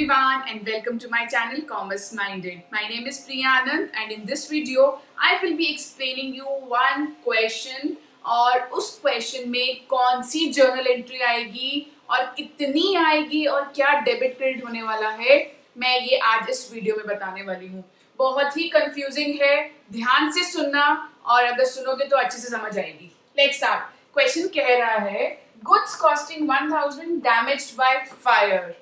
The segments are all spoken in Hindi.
everyone and welcome to my channel, Commerce Minded. My name is Priya Anand and in this video, I will be explaining you one question और उस क्वेश्चन में कौन सी जर्नल एंट्री आएगी और कितनी आएगी और क्या डेबिट क्रेडिट होने वाला है, मैं ये आज इस वीडियो में बताने वाली हूँ। बहुत ही कंफ्यूजिंग है, ध्यान से सुनना और अगर सुनोगे तो अच्छे से समझ आएगी। लेट्स स्टार्ट क्वेश्चन कह रहा है goods costing 1000 damaged by fire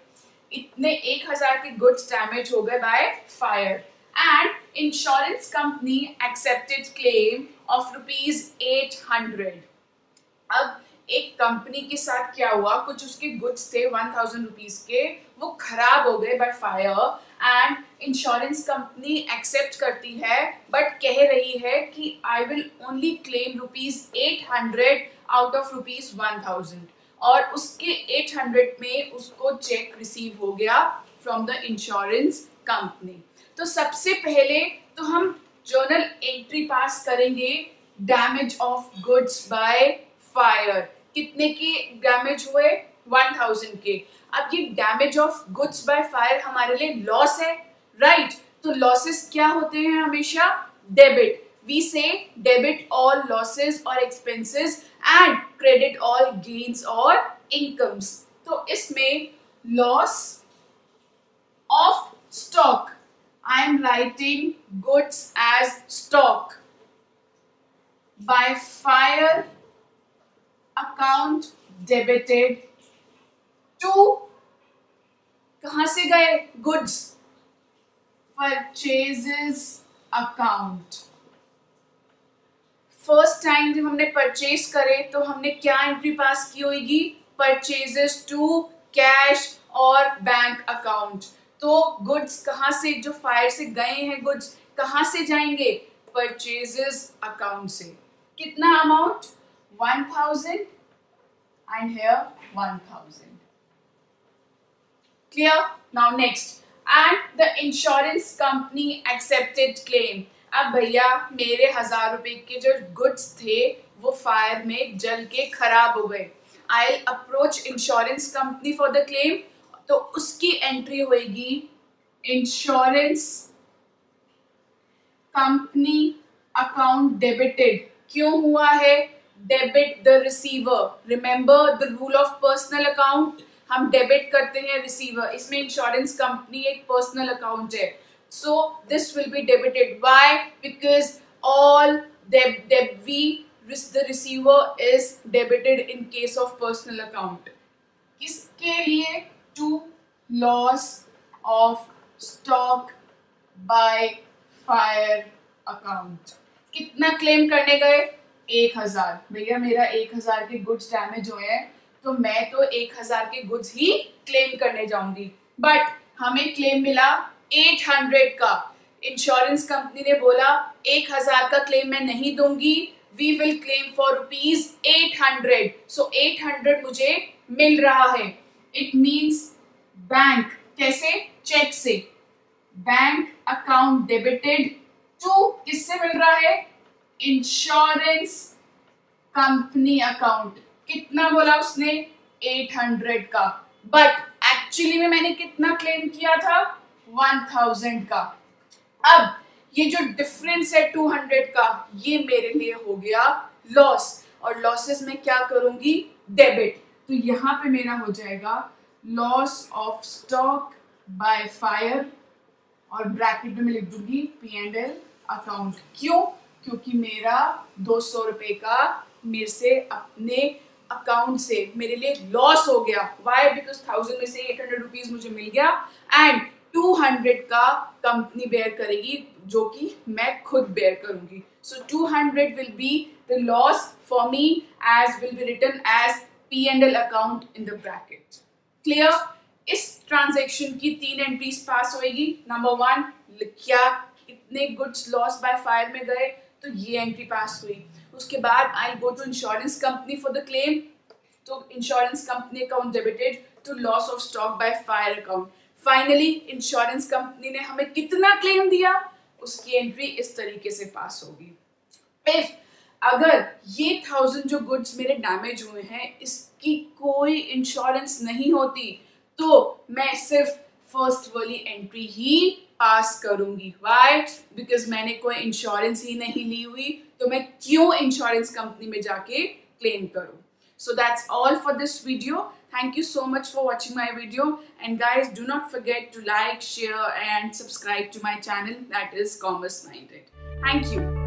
इतने एक हज़ार के गुड्स डैमेज हो गए by fire and insurance company accepted claim of rupees eight hundred अब एक कंपनी के साथ क्या हुआ? कुछ उसके गुड्स थे वन थाउज़ेंड रुपीज़ के। वो खराब हो गए by fire and insurance company accept करती है बट कह रही है कि I will only claim rupees eight hundred out of rupees one thousand और उसके 800 में उसको चेक रिसीव हो गया फ्रॉम द इंश्योरेंस कंपनी तो सबसे पहले तो हम जर्नल एंट्री पास करेंगे damage of goods by fire कितने के डैमेज हुए? 1000 के. अब ये damage of goods by fire हमारे लिए लॉस है राइट right? तो लॉसेस क्या होते हैं हमेशा? Debit we say debit all losses और expenses and credit all gains और इनकम्स तो इसमें loss of stock I am writing goods as stock by fire account debited to कहाँ से गए? Goods purchases account first time जब हमने परचेज करे तो हमने क्या एंट्री पास की होगी? परचेजेस टू कैश और बैंक अकाउंट तो गुड्स कहाँ से, जो फायर से गए हैं गुड्स कहाँ से जाएँगे? परचेजेस अकाउंट से. कितना amount one thousand and here one thousand clear now next and the insurance company accepted claim अब भैया, मेरे हज़ार रुपए के जो गुड्स थे, वो फायर में जल के खराब हो गए। I approach insurance company for the claim तो उसकी एंट्री होगी इंश्योरेंस कंपनी अकाउंट डेबिटेड क्यों हुआ है? Debit the receiver remember the rule of personal account हम डेबिट करते हैं रिसीवर इसमें इंश्योरेंस कंपनी एक पर्सनल अकाउंट है। So this will be debited. Why? Because all deb deb v the receiver is debited in case of personal account. किसके लिए to loss of stock by fire account. कितना क्लेम करने गए एक हज़ार भैया मेरा एक हज़ार के गुड्स डैमेज हुए हैं तो मैं तो एक हज़ार के गुड्स ही क्लेम करने जाऊँगी बट हमें क्लेम मिला 800 का। इंश्योरेंस कंपनी ने बोला, एक हज़ार का क्लेम मैं नहीं दूँगी। We will claim for rupees eight hundred so eight hundred मुझे मिल रहा है। इट मीन्स बैंक कैसे? चेक से। बैंक अकाउंट डेबिटेड टू किससे मिल रहा है? इंश्योरेंस कंपनी अकाउंट कितना बोला उसने? 800 का। बट एक्चुअली में मैंने कितना क्लेम किया था? वन थाउज़ेंड का। अब, ये जो डिफरेंस है टू हंड्रेड का, ये मेरे लिए हो गया लॉस और लॉसेस में क्या करूँगी? डेबिट तो यहाँ पे मेरा हो जाएगा loss of stock by fire और ब्रैकेट में लिख दूँगी पी एंड एल अकाउंट क्यों? क्योंकि मेरा दो सौ रुपए का मेरे से अपने अकाउंट से मेरे लिए लॉस हो गया. वाई बिकॉज़ थाउज़ेंड में से एट हंड्रेड रुपीज़ मुझे मिल गया. एंड 200 का कंपनी बेयर करेगी, जो कि मैं खुद बेयर करूँगी। So 200 will be the loss for me as will be return as P and L account in the bracket clear इस ट्रांजेक्शन की तीन एंट्रीज पास होएगी। नंबर वन क्या इतने गुड्स लॉस बाय फायर में गए? तो ये एंट्री पास हुई। उसके बाद I go to insurance company for the claim. तो insurance company account debited to loss of stock by fire account. Finally insurance company ने हमें कितना क्लेम दिया? उसकी एंट्री इस तरीके से पास होगी। इफ़ अगर ये थाउज़ेंड जो गुड्स मेरे डैमेज हुए हैं, इसकी कोई इंश्योरेंस नहीं होती तो मैं सिर्फ़ फ़र्स्ट वाली एंट्री ही पास करूँगी। वाई बिकॉज़ मैंने कोई इंश्योरेंस ही नहीं ली हुई तो मैं क्यों इंश्योरेंस कंपनी में जाके क्लेम करूँ? So that's all for this video. Thank you so much for watching my video. And guys do not forget to like share and subscribe to my channel. That is commerce minded. Thank you